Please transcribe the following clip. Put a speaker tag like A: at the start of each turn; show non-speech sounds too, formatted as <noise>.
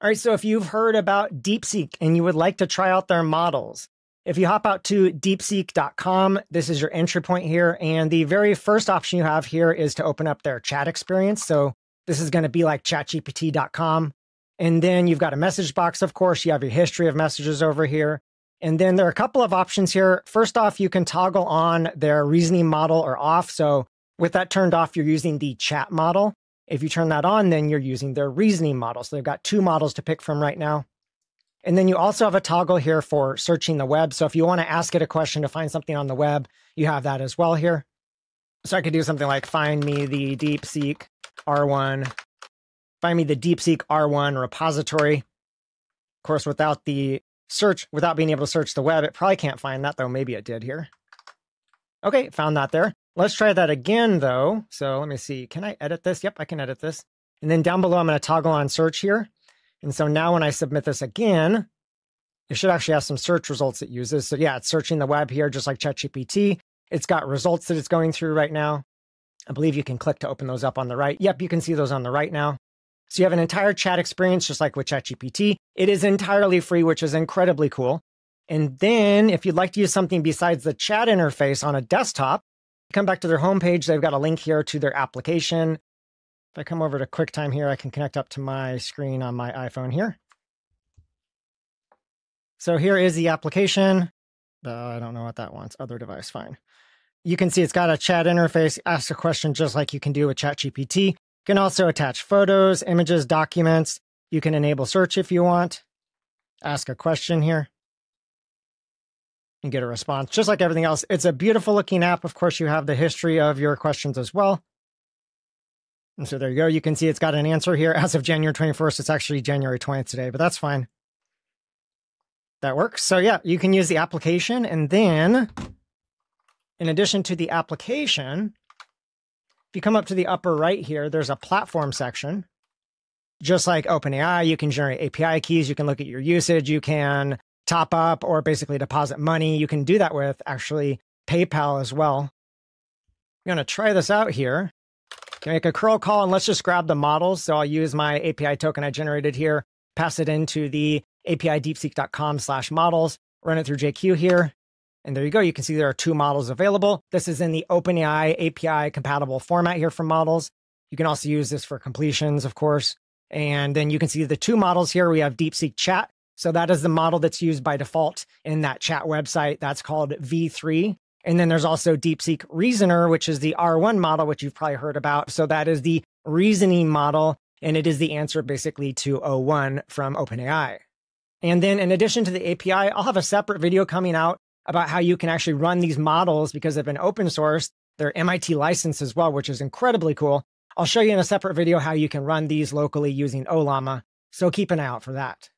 A: All right, so if you've heard about DeepSeek and you would like to try out their models, if you hop out to deepseek.com, this is your entry point here. And the very first option you have here is to open up their chat experience. So this is going to be like chatgpt.com. And then you've got a message box, of course. You have your history of messages over here. And then there are a couple of options here. First off, you can toggle on their reasoning model or off. So with that turned off, you're using the chat model. If you turn that on, then you're using their reasoning model. So they've got two models to pick from right now. And then you also have a toggle here for searching the web. So if you want to ask it a question to find something on the web, you have that as well here. So I could do something like find me the DeepSeek R1, find me the DeepSeek R1 repository. Of course, without the search, without being able to search the web, it probably can't find that, though maybe it did here. Okay, found that there. Let's try that again, though. So let me see. Can I edit this? Yep, I can edit this. And then down below, I'm going to toggle on search here. And so now when I submit this again, it should actually have some search results it uses. So yeah, it's searching the web here, just like ChatGPT. It's got results that it's going through right now. I believe you can click to open those up on the right. Yep, you can see those on the right now. So you have an entire chat experience, just like with ChatGPT. It is entirely free, which is incredibly cool. And then if you'd like to use something besides the chat interface on a desktop, come back to their homepage. They've got a link here to their application. If I come over to QuickTime here, I can connect up to my screen on my iPhone here. So here is the application. Uh, I don't know what that wants. Other device, fine. You can see it's got a chat interface. Ask a question just like you can do with ChatGPT. You can also attach photos, images, documents. You can enable search if you want. Ask a question here and get a response, just like everything else. It's a beautiful looking app. Of course, you have the history of your questions as well. And so there you go. You can see it's got an answer here <laughs> as of January 21st. It's actually January 20th today, but that's fine. That works. So yeah, you can use the application. And then in addition to the application, if you come up to the upper right here, there's a platform section. Just like OpenAI, you can generate API keys. You can look at your usage. You can top up or basically deposit money. You can do that with actually PayPal as well. I'm going to try this out here. Can make a curl call and let's just grab the models. So I'll use my API token I generated here, pass it into the API deepseek.com slash models, run it through JQ here. And there you go. You can see there are two models available. This is in the OpenAI API compatible format here for models. You can also use this for completions, of course. And then you can see the two models here. We have DeepSeek Chat so that is the model that's used by default in that chat website. That's called V3. And then there's also DeepSeek Reasoner, which is the R1 model, which you've probably heard about. So that is the reasoning model. And it is the answer basically to O1 from OpenAI. And then in addition to the API, I'll have a separate video coming out about how you can actually run these models because they've been open sourced. They're MIT licensed as well, which is incredibly cool. I'll show you in a separate video how you can run these locally using Ollama. So keep an eye out for that.